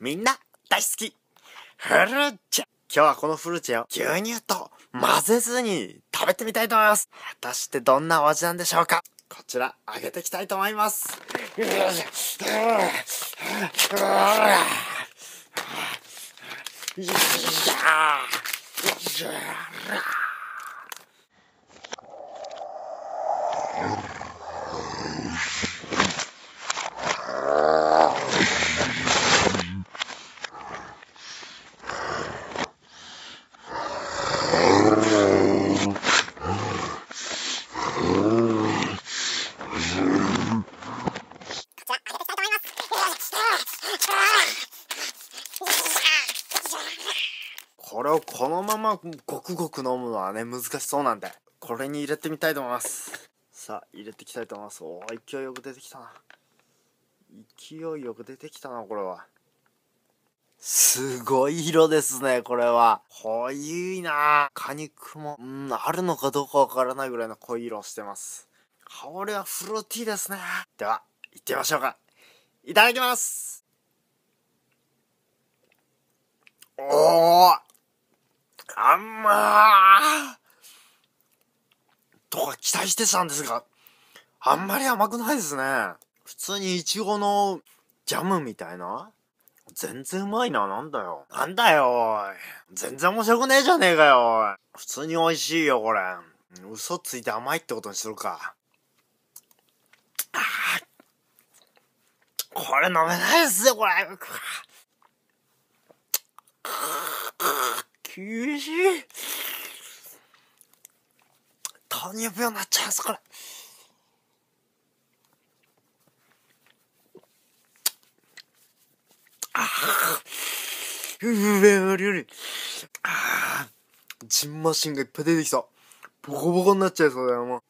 みんな大好き。フルーチェ今日はこのフルーチェを牛乳と混ぜずに食べてみたいと思います。果たしてどんなお味なんでしょうか。こちら揚げていきたいと思います。いやこれをこのままごくごく飲むのはね難しそうなんでこれに入れてみたいと思います。さあ入れていきたいと思います。おー勢いよく出てきたな。勢いよく出てきたなこれは。すごい色ですねこれは。濃いな。果肉もうんあるのかどうかわからないぐらいの濃い色をしてます。香りはフルーティーですね。では行ってみましょうか。いただきます。おー。んまーとか期待してたんですが、あんまり甘くないですね。普通にイチゴのジャムみたいな全然うまいな、なんだよ。なんだよ、おい。全然面白くねえじゃねえかよ、おい。普通に美味しいよ、これ。嘘ついて甘いってことにするか。あこれ飲めないですよ、これ。厳しい。糖尿病になっちゃうぞ、これ。ああ。うめえ、無理無理。ああ。ジンマシンがいっぱい出てきた。ボコボコになっちゃいそうだよ、もう。